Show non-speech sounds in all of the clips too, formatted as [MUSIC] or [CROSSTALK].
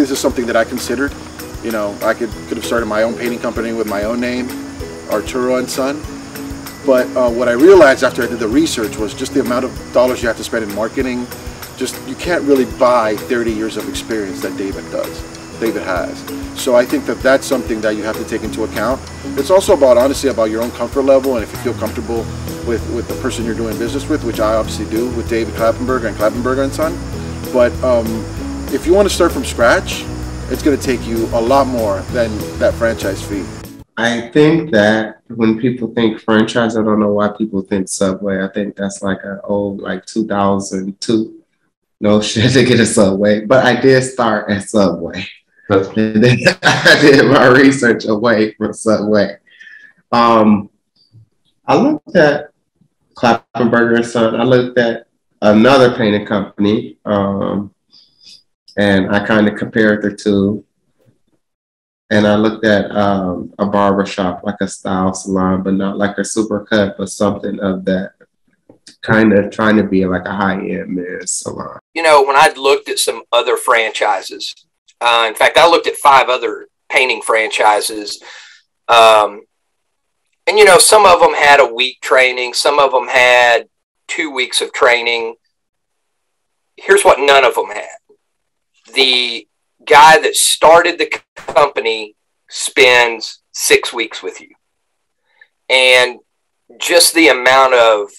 this is something that I considered. You know, I could could have started my own painting company with my own name, Arturo and Son. But uh, what I realized after I did the research was just the amount of dollars you have to spend in marketing. Just you can't really buy 30 years of experience that David does. David has. So I think that that's something that you have to take into account. It's also about honestly about your own comfort level and if you feel comfortable with with the person you're doing business with, which I obviously do with David Klappenberger and Klappenberger and Son. But um, if you want to start from scratch, it's going to take you a lot more than that franchise fee. I think that when people think franchise, I don't know why people think Subway. I think that's like an old, like 2002 notion [LAUGHS] to get a Subway. But I did start at Subway. and [LAUGHS] then I did my research away from Subway. Um, I looked at Klappenberger and Son. I looked at another painting company, um, and I kind of compared the two and I looked at um, a barber shop, like a style salon, but not like a super cut, but something of that kind of trying to be like a high end men's salon. You know, when I looked at some other franchises, uh, in fact, I looked at five other painting franchises. Um, and, you know, some of them had a week training, some of them had two weeks of training. Here's what none of them had the guy that started the company spends six weeks with you. And just the amount of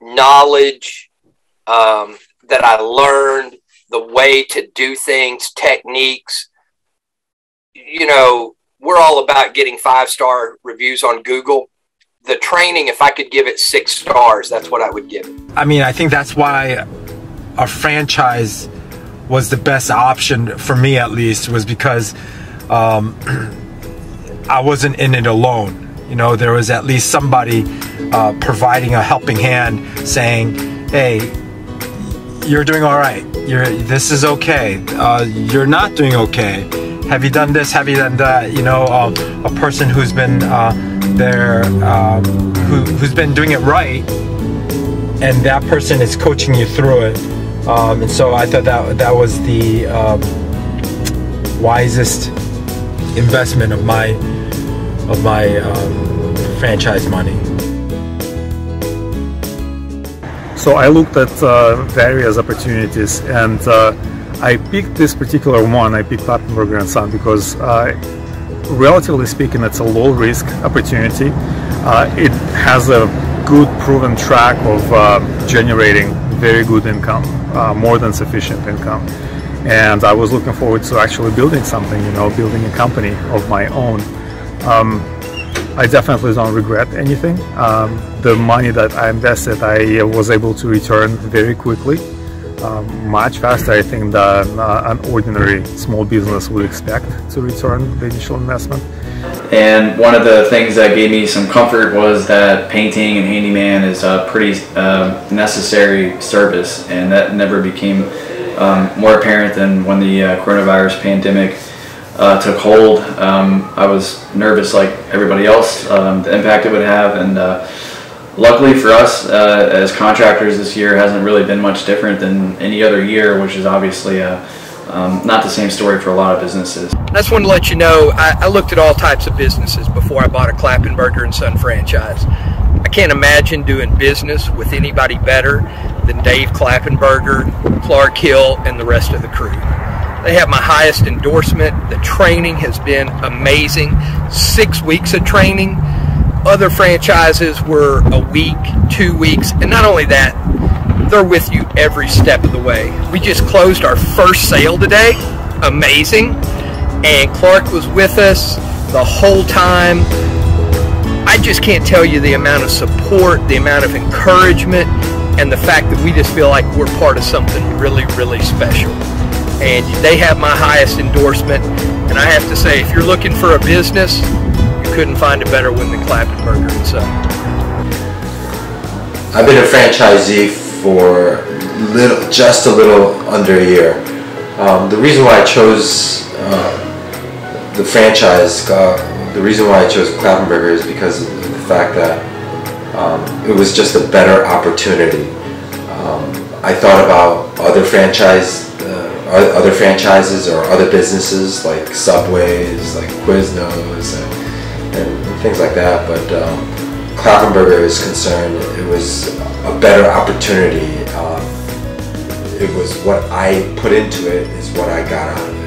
knowledge um, that I learned, the way to do things, techniques, you know, we're all about getting five star reviews on Google. The training, if I could give it six stars, that's what I would give it. I mean, I think that's why a franchise was the best option for me at least was because um, [CLEARS THROAT] I wasn't in it alone. You know, there was at least somebody uh, providing a helping hand, saying, "Hey, you're doing all right. You're this is okay. Uh, you're not doing okay. Have you done this? Have you done that? You know, uh, a person who's been uh, there, um, who, who's been doing it right, and that person is coaching you through it." Um, and so I thought that that was the um, wisest investment of my of my um, franchise money. So I looked at uh, various opportunities, and uh, I picked this particular one. I picked Klappenberger and Son because, uh, relatively speaking, it's a low risk opportunity. Uh, it has a good proven track of uh, generating very good income, uh, more than sufficient income. And I was looking forward to actually building something, you know, building a company of my own. Um, I definitely don't regret anything. Um, the money that I invested, I was able to return very quickly, um, much faster, I think, than uh, an ordinary small business would expect to return the initial investment. And one of the things that gave me some comfort was that painting and handyman is a pretty uh, necessary service, and that never became um, more apparent than when the uh, coronavirus pandemic uh, took hold. Um, I was nervous, like everybody else, um, the impact it would have, and uh, luckily for us uh, as contractors, this year hasn't really been much different than any other year, which is obviously a um, not the same story for a lot of businesses. I just wanted to let you know I, I looked at all types of businesses before I bought a Klappenberger and Son franchise. I can't imagine doing business with anybody better than Dave Klappenberger, Clark Hill, and the rest of the crew. They have my highest endorsement. The training has been amazing. Six weeks of training. Other franchises were a week, two weeks, and not only that, they're with you every step of the way. We just closed our first sale today. Amazing. And Clark was with us the whole time. I just can't tell you the amount of support, the amount of encouragement, and the fact that we just feel like we're part of something really, really special. And they have my highest endorsement. And I have to say, if you're looking for a business, you couldn't find a better one than Klappenberger and Son. I've been a franchisee for little, just a little under a year. Um, the reason why I chose uh, the franchise, uh, the reason why I chose Klappenberger is because of the fact that um, it was just a better opportunity. Um, I thought about other franchise uh, other franchises or other businesses like Subways, like Quiznos, and, and things like that. But Klappenberger is concerned, it was a better opportunity. Um, it was what I put into it is what I got out of it.